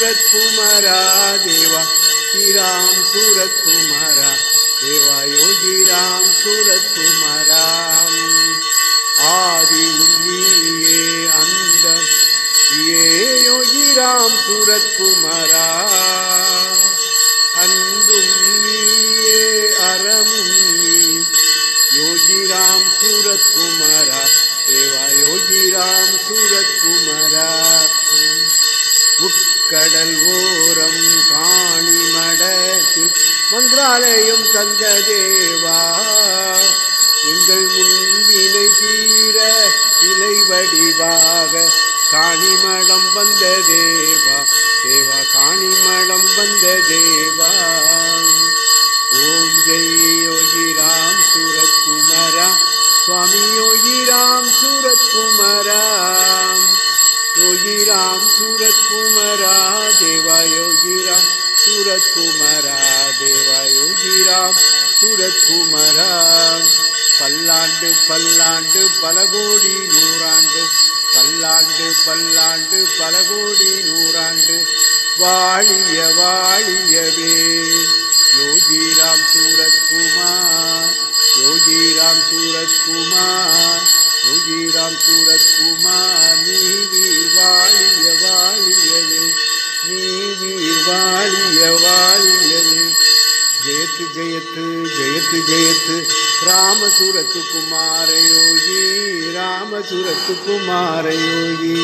कुमारा देवा श्री राम सूरत कुमारा देवा योगी राम सूरत कुमारा ஆதியும் நீயே அந்த ஏ யோகி ராம் சூரத் குமரா கோரம் ஓரம் காணி மடத்தில் மந்திராலயம் தந்த தேவா. எங்கள் முன்பினை தீர இலை வடிவாக காணிமடம் வந்த தேவா. தேவா காணிமடம் வந்த தேவா. ஓம் ஜெய் யோகி ராம் சூரத் குமரா சுவாமி யோகி ராம் சூரத் ராம் சூரத் குமரா தேவா யோகி ராம் சூரத் குமரா தேவா யோகி ராம் பல்லாண்டு பல்லாண்டு பல கோடி நூறாண்டு பல்லாண்டு பல்லாண்டு பல கோடி நூறாண்டு வாழிய வாழியவே. யோகிராம் ராம் யோகிராம் குமார் யோகிராம் ராம் வீர் வாழிய வாழியவே ஜெயத்து ஜெயத்து ஜெயத்து ஜெயத்து ராமசூரத்து குமார யோகி ராமசூரத்து குமார யோகி